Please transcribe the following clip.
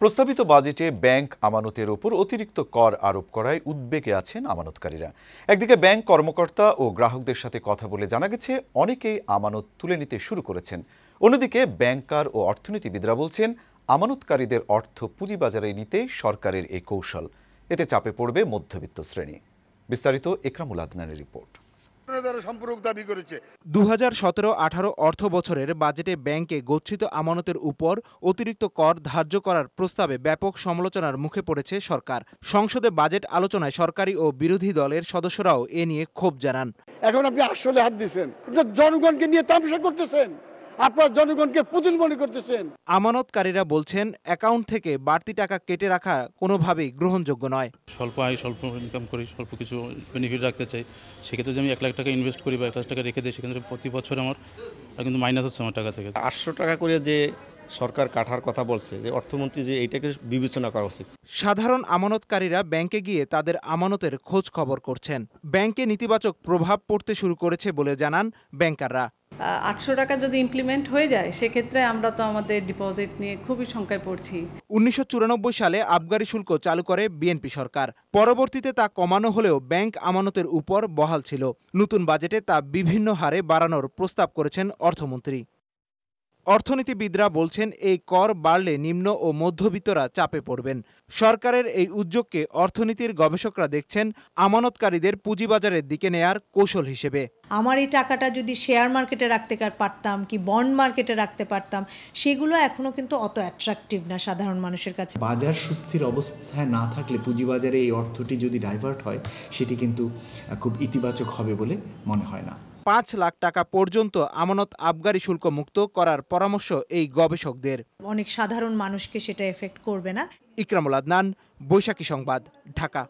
প্রস্তাবিত বাজেটে ব্যাংক আমানতের ওপর অতিরিক্ত কর আরোপ করায় উদ্বেগে আছেন আমানতকারীরা। একদিকে ব্যাংক কর্মকর্তা ও গ্রাহকদের সাথে কথা বলে জানা গেছে, অনেকেই আমানত তুলে নিতে শুরু করেছেন। অন্যদিকে ব্যাংকার ও অর্থনীতিবিদরা বলছেন, আমানতকারীদের অর্থ পুঁজিবাজারে নিতে সরকারের এই কৌশল। এতে চাপে পড়বে মধ্যবিত্ত শ্রেণি। বিস্তারিত একরামুল আদনানের রিপোর্ট। দ্বারা সম্পূরক দাবি করেছে। দু হাজার সতেরো আঠারো অর্থ বছরের বাজেটে ব্যাংকে গচ্ছিত আমানতের উপর অতিরিক্ত কর ধার্য করার প্রস্তাবে ব্যাপক সমালোচনার মুখে পড়েছে সরকার। সংসদে বাজেট আলোচনায় সরকারি ও বিরোধী দলের সদস্যরাও এ নিয়ে ক্ষোভ জানান। এখন আপনি আসলে হাত দিচ্ছেন জনগণকে নিয়ে তামসা করতেছেন। আপনার জনগণকে পুতুল মনে করতেছেন। আমানতকারীরা বলছেন অ্যাকাউন্ট থেকে বাড়তি টাকা কেটে রাখা কোনোভাবেই গ্রহণযোগ্য নয়। স্বল্প আয় স্বল্প ইনকাম করি স্বল্প কিছু বেনিফিট রাখতে চাই সেক্ষেত্রে যদি আমি এক লাখ টাকা ইনভেস্ট করি বা এক লাখ টাকা রেখে দিই সেক্ষেত্রে প্রতি বছর আমার কিন্তু মাইনাস হচ্ছে আমার টাকা থেকে। আটশো টাকা করে যে সরকার কাঠার কথা বলছে যে অর্থমন্ত্রী যে এইটাকে বিবেচনা করা উচিত। সাধারণ আমানতকারীরা ব্যাংকে গিয়ে তাদের আমানতের খোঁজ খবর করছেন। ব্যাংকে নেতিবাচক প্রভাব পড়তে শুরু করেছে বলে জানান ব্যাংকাররা। আটশো টাকা যদি ইমপ্লিমেন্ট হয়ে যায়, সেক্ষেত্রে আমরা তো আমাদের ডিপোজিট নিয়ে খুবই শঙ্কায় পড়ছি। উনিশশো চুরানব্বই সালে আবগারি শুল্ক চালু করে বিএনপি সরকার। পরবর্তীতে তা কমানো হলেও ব্যাংক আমানতের উপর বহাল ছিল। নতুন বাজেটে তা বিভিন্ন হারে বাড়ানোর প্রস্তাব করেছেন অর্থমন্ত্রী। অর্থনীতিবিদরা বলছেন এই কর বাড়লে নিম্ন ও মধ্যবিত্তরা চাপে পড়বেন। সরকারের এই উদ্যোগকে অর্থনীতির গবেষকরা দেখছেন আমানতকারীদের পুঁজিবাজারের দিকে নেয়ার কৌশল হিসেবে। আমার এই টাকাটা যদি শেয়ার মার্কেটে রাখতে পারতাম কি বন্ড মার্কেটে রাখতে পারতাম সেগুলো এখনও কিন্তু অত অ্যাট্রাকটিভ না সাধারণ মানুষের কাছে। বাজার সুস্থির অবস্থায় না থাকলে পুঁজিবাজারে এই অর্থটি যদি ডাইভার্ট হয় সেটি কিন্তু খুব ইতিবাচক হবে বলে মনে হয় না। পাঁচ লাখ টাকা পর্যন্ত আমানত আবগারি শুল্ক মুক্ত করার পরামর্শ এই গবেষকদের। অনেক সাধারণ মানুষকে সেটা এফেক্ট করবে না। ইকরামুল আদনান বৈশাখী সংবাদ ঢাকা।